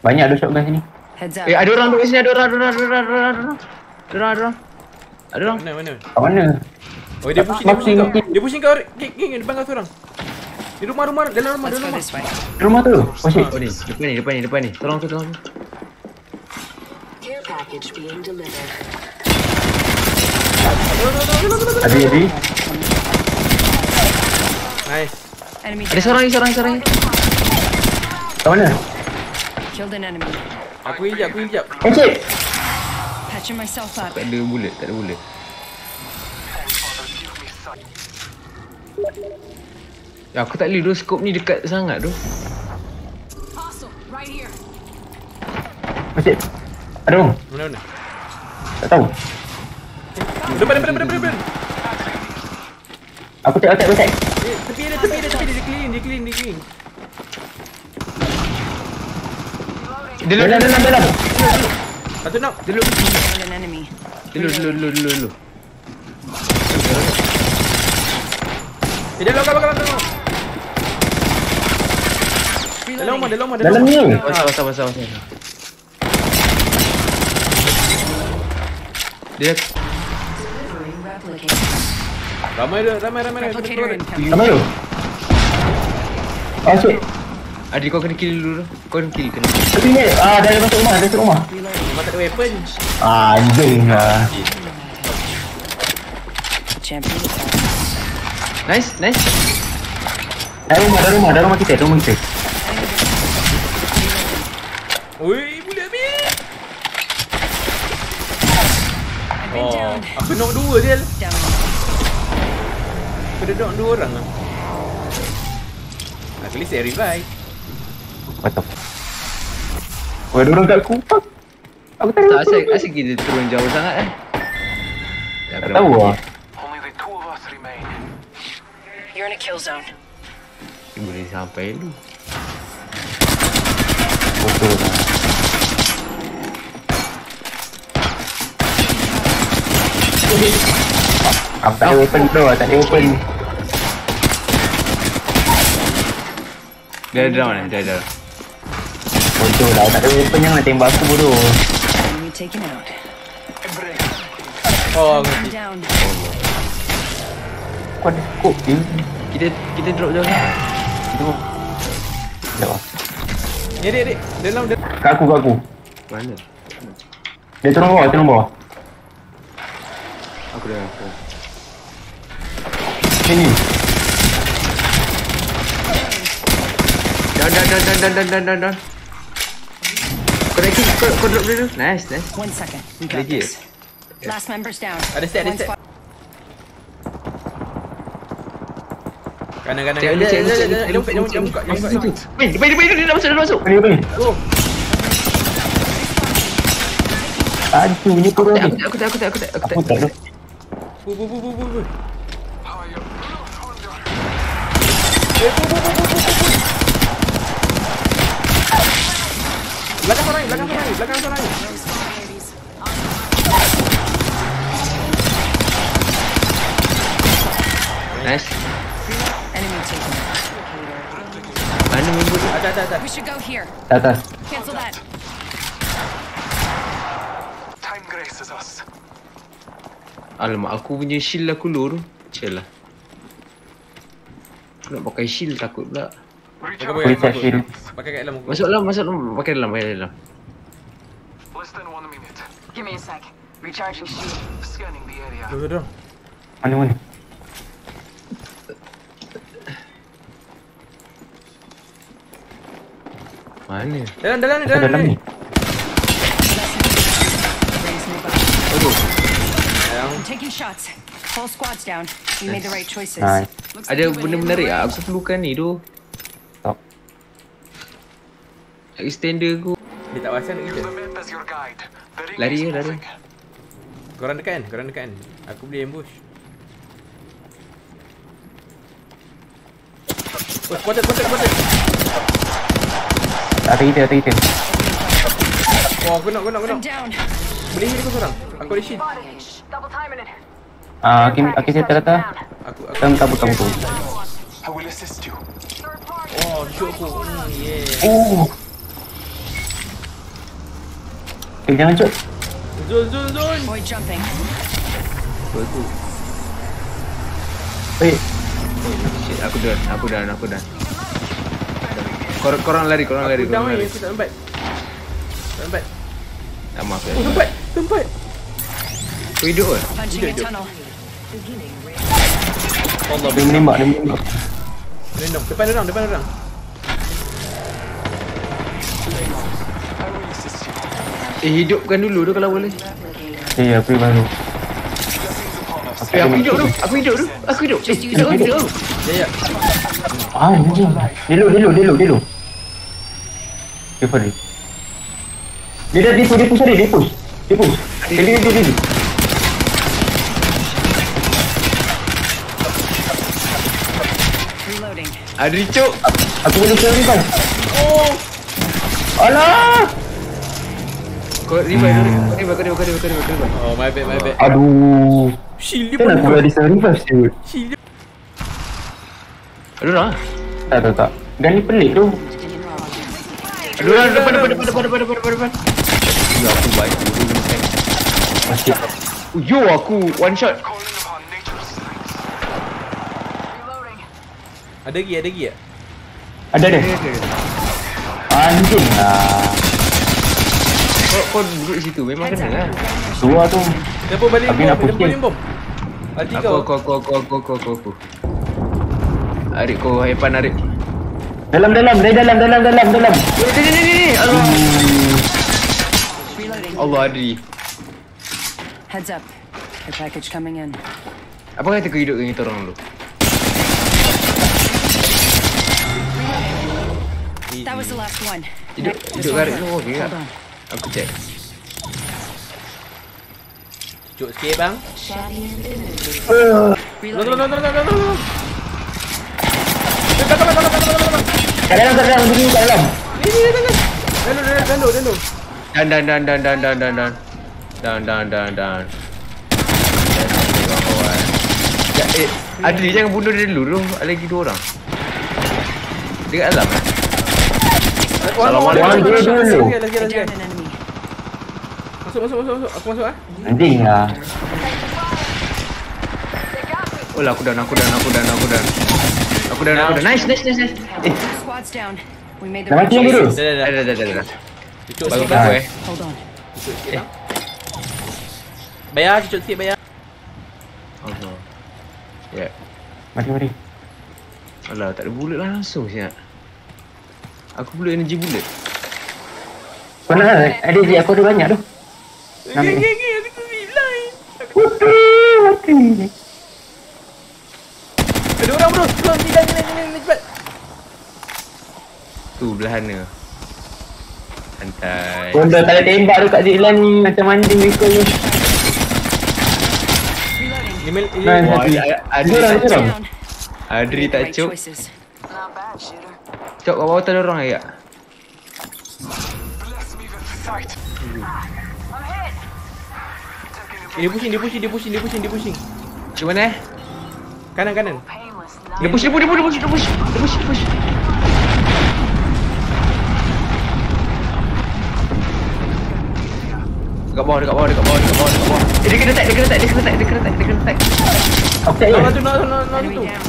Banyak ada shotgun sini. Eh ada orang duduk sini ada orang ada orang ada orang ada orang ada orang. Ada orang ada orang. Orang. Mana mana? Kat mana? Oh dia pushing dia kau. Marking. Dia pushing kau. Geng geng depan kau seorang. Di rumah rumah dalam rumah dalam rumah. Rumah tu. Oh shit. Oh ni depan ni depan ni depan ni. Tolong tu tolong. tu. Care package being delivered. Ada jadi. Nice. Enemy Ada seorang ni seorang seorang. ni. Kat mana? Killed an enemy. Aku hijab aku hijab. Shit. Patching myself up. Tak ada bullet, tak ada bullet. Ya, aku tak boleh tu scope ni dekat sangat tu. Shit. Ada orang? Mana mana? Tak tahu. Depan depan depan depan. depan. Aku tak, aku tak, aku tak clean, di clean. Dulu, dulu, dulu, dulu. Satu nak, dulu. Dulu, dulu, dulu, dulu, dulu. Dia lompat, lompat, lompat. Dalam ni. Basah, basah. Dia. Ramai ramai, ramai. Ramai tu. Shit. Adi kau kena kill dulu. Kau kena kill kena. Tapi ni, ah, dah masuk rumah, dah masuk rumah. Memang tak ada weapon. Ah, anjing lah. Champion. Nice, nice. Dah rumah, dah rumah, dah rumah kita, dah rumah kita. Oi, boleh ambil. Oh, aku knock dua dia. Aku dah knock dua orang lah. At least saya revive. What the fuck? Oh, ada orang kat aku. Fuck. Aku tak ada. asyik asyik kita turun jauh sangat eh. Tak tahu lah. You're in a kill zone. Dia boleh sampai dulu. Betul lah. Aku tak ada open tu, tak ada open. Dia ada down eh, dia ada. Betul lah, tak ada open jangan tembak aku bodoh. Oh, down. Kau ada scope je. Kita kita drop jauh kan. Tengok. Sekejap lah. Ni adik adik. Dalam dalam. Kat aku, kat aku. Mana? Dia turun bawah, turun bawah. Aku dah aku. Sini. Down, down, down, down, down, down, down, down. dan. Kau kau kau drop dulu. Nice, nice. One second. We Lagi. this. Last members down. Ada set, ada set. Kanan kanan. Cek cek, cek dulu. Jangan buka, jangan buka. Wei, wei, wei, dia masuk, dia masuk. Wei, wei. Aduh, ini perut ni. Aku tak, aku tak, aku tak, aku tak. Aku tak. Bu, bu, bu, bu, bu. Bu, bu, bu, bu, bu, bu. Belakang orang lain, belakang orang lain, belakang orang lain. Nice. Enemy taken out. Mana member tu? Ada ada ada. We should go here. Kat atas. Cancel that. Time graces us. Alamak, aku punya shield aku tu. Chill lah. Aku nak pakai shield takut pula. Pakai Recharge. pakai Boleh shield. Pakai kat dalam. Masuk dalam, masuk dalam. Pakai dalam, pakai dalam. Less than one minute. Give me a sec. Recharging shield. Scanning the area. Dah dah. Mana, mana? Mana? Dalam dalam ni, Apa dalam dalam ni. Aduh. Taking shots. Whole squad's down. We made the right choices. Ada benda menarik ah. Aku perlukan ni tu. Extender aku. Dia tak nak. The ring Lari je, lari. Korang dekat kan? Korang dekat kan? Aku boleh ambush. Oh, spotted, spotted, spotted. Tak ada kita, tak ada kita. Oh, aku nak, aku nak, aku nak. Boleh hit aku seorang. Aku ada shield. Ah, Hakim, Hakim saya kata. Aku, aku. Kamu kabur, kamu kabur. I will assist you. Oh, Oh, shoot aku. Hmm, yeah. Oh. Eh, jangan cut. Zul, Zul, Zul. Void jumping. Betul tu. Eh, Shit, aku dah, aku dah, aku dah. Kor korang lari, korang lari, Aku down korang ni, lari. aku tak sempat. Tak sempat. Tak maaf ya. Oh, sempat. Sempat. Kau hidup ke? Punching a tunnel. Allah, dia menembak, dia menembak. Random. Depan orang, depan orang. Eh, hidupkan dulu tu kalau boleh. Eh, aku yang baru. Eh, aku hidup tu. Aku hidup tu. Aku hidup. Eh, hidup, aku hidup. Ya, ya. Ah, anjing. Delu, delu, delu, delu. Okay, Fadli. Dia dah, dia push, dia push tadi, dia push. Dia push. Dia, dia, dia, dia, dia. Cuk. Aku boleh share revive. Oh. Alah. Kau revive. Kau revive, kau revive, kau revive, kau revive, kau revive. Oh, my bad, my bad. Aduh. Shield dia Kan pun aku ada share revive. Shield dia. Ada orang? Tak, tak, tak. Gun ni pelik tu. Ada orang depan, depan, depan, depan, depan, depan, depan, depan. Ya, aku baik. Masih. Yo, aku one shot. Ada lagi, ada lagi tak? Ada ada. Anjing lah. Kau, kau duduk di situ, memang kena lah. Dua tu. Tempo balik Tapi bom, pusing. balik bom. Hati Aku, kau. aku, aku, aku, aku, aku, aku, aku. Arik kau hepan Arik. Dalam, dalam, dari dalam, dalam, dalam, dalam. Ni, ni, ni, ni, ni. Allah. Reloading. Allah Adri. Heads up. Your package coming in. Apa kata kau hidup dengan kita orang dulu? That was the last one. Hidup, Next- hidup this Arik one. tu okey tak? Aku check. Cuk sikit bang. Tolong, tolong, Reloading. tolong, tolong, tolong, tolong. Eh, belakang, belakang, belakang, belakang, belakang. kat dalam, kat dalam, kat dalam. Ni, ni, ni. Dalam, dalam, dalam, dalam. Dan, dan, dan, dan, dan, dan, dan, dan. Dan, dan, dan, dan. Ya, eh, Adri jangan bunuh dia dulu tu. Ada lagi dua orang. Dia kat dalam eh? Assalamualaikum. Orang dulu, dulu. Lagi, lagi, I lagi. downed an enemy. Masuk, masuk, masuk, masuk. Aku masuk ah. Anjing lah. Oh lah, aku down, aku down, aku down, aku down. Aku down, aku down. Nice, nice, nice, nice. Eh, Two squads down. We made the Dah right mati yang choices. Dah, dah, dah, dah. dah, dah, dah, dah. Cucuk Bagus sikit, aku bang. eh. Hold on. Cucuk sikit, bang. Bayar, cucuk sikit, bayar. Allah. Ya. Mari, mari. Alah, tak ada bullet lah langsung siap. Aku bullet energy bullet. Kau nak lah? Ada je, aku ada banyak tu. Geng. Aku tu zipline. Mati, mati. Ada orang bro. Bro, ni dah, ni ni ni cepat. Tu belahana. Santai. Benda kalau tembak tu kat Ziklan ni macam mancing tu. Reloading. Ni mel, ni Nice. Wah, Adri. Tak. Adri tak shooter. Cuk kat bawah tak ada orang ayat. Bless me with sight. Dia pushing, dia pushing, dia pushing, dia pushing, dia pushing. Cuk mana eh? Kanan, kanan. Dia push, dia push, dia push, dia push, dia push, dia push, dia push. Dekat bawah, dekat bawah, dekat bawah, dekat bawah, dekat bawah. Eh, dia kena tag, dia kena tag, dia kena tag, dia kena tag, dia kena tag. Aku tak Nak ya. satu, nak nak nak satu. down.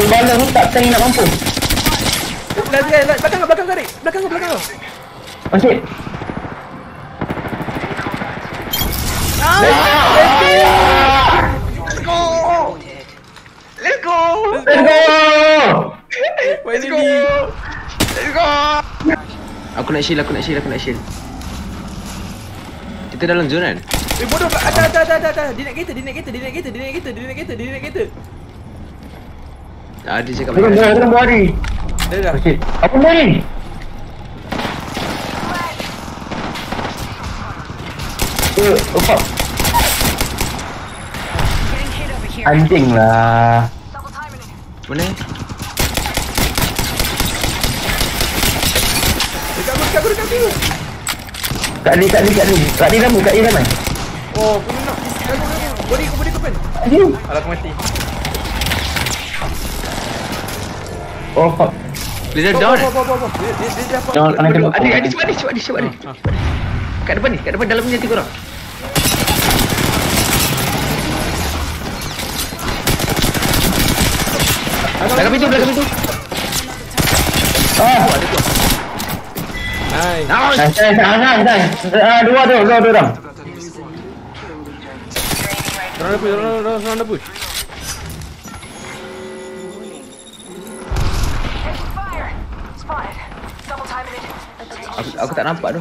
Oh, bala tu tak tank nak mampu. Belakang belakang Rik. Belakang kau, belakang kau. Finally. Let's go! Aku nak shield, aku nak shield, aku nak shield. Kita dalam zone kan? Eh, bodoh. Ada, ada, ada, ada, ada. Dia naik kereta, dia naik kereta, dia naik kereta, dia naik kereta, dia naik kereta, dia naik kereta. Ah, dia cakap Turun, banyak. turun, turun, buari. Dah, dah. Apa buari? Eh, oh, fuck. Anjing lah. Double timing it. Mana eh? Dekat aku, dekat aku, dekat aku. Kat ni, kat ni, kat ni. Kat ni ramai, kat ni ramai. Oh, aku nak. Aku, aku. Body aku, pen. Anjing. Alah, aku mati. Oh fuck. Dia dah Bawa, down. bawa, bawa, bawa. Dia dia dia dapat. Jangan kena kena. Adik, adik cepat ni, cepat ni, cepat ni. Ah, Kat depan ni, kat depan dalam punya tiga orang. Belakang pintu, belakang pintu. Ah. Nice. Nice. Nice, nice, nice, nice. Ah, dua, dua, dua, orang. Dorang dah push, push. Fire! Spotted. Double timing it. Aku, aku tak nampak tu.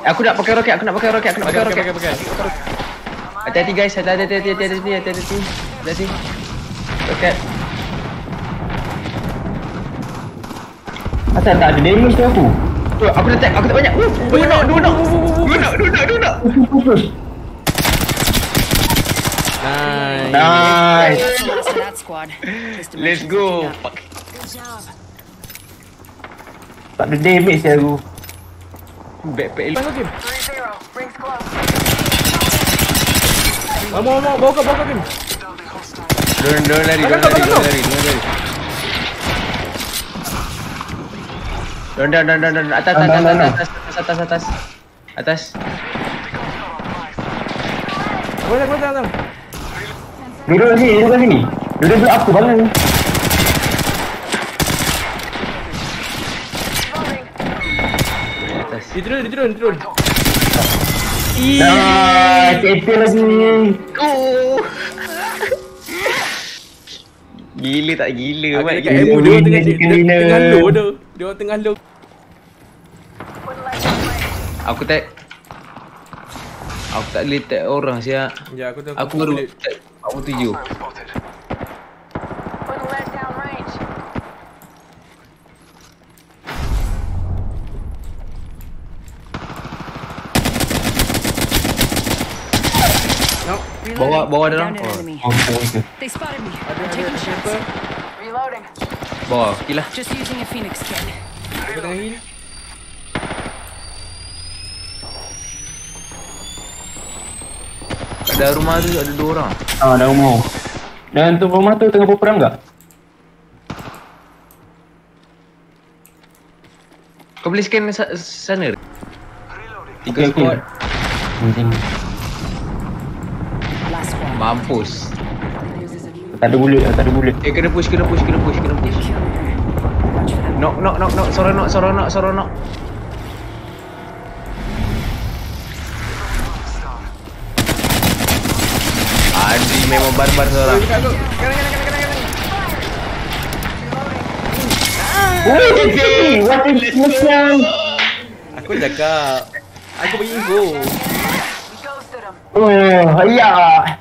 Aku nak pakai roket, aku nak pakai roket, aku nak pakai Pakai, roket. pakai, pakai. Hati-hati guys, hati-hati, hati-hati, hati-hati, hati-hati. Hati-hati. Roket. Asal tak ada damage tu aku. Aku dah tag, aku tak banyak. Uh, dua nak, dua nak. Dua nak, dua nak, dua nak. Nice. Nice. Let's go. Tak ada damage je aku. Backpack elite. Tangkap game. 3-0. Rings close. Mau mau mau bawa kau bawa kau game. Dorang, dorang lari, Belakang, lari, dorang lari. Dorang, dorang, dorang, dorang, atas, atas, Dorang, atas, dorang, atas, atas, atas, atas. Atas. Boleh boleh jangan. Duduk kat sini, duduk sini. Duduk belakang aku bangun. Atas. Dia turun, dia turun, dia turun. Nice. Captain lagi. Gila tak gila, Aku Mat. dekat Gila. MU dia orang tengah Dia dia kena. tengah low tu. Dia orang tengah low. Aku tag. Aku tak boleh tag orang siap. Ya, aku tahu. Aku baru boleh. tag. Aku tuju. Spotted. Wouldn't let down range. No. Bawa, bawa dia orang. an Oh. Oh. They spotted me. I'm taking shots. Reloading. bawa. Okay lah. Just using a phoenix kit. Aku tengah heal. Dalam rumah tu ada dua orang. Ah, dah mau. Dan tu rumah tu tengah berperang tak? Kau boleh scan sa- sana? Tiga okey. squad. Squad. Mampus. tak ada bullet, tak ada bullet. Eh kena push, kena push, kena push, kena push. Knock, knock, knock, knock. Sorang knock, sorang knock, sorang knock. Adi memang barbar seorang. Kanan kanan kanan. Wih, what is this man? Aku cakap. Aku bagi info. We ghosted him. Oh, ya. Ay.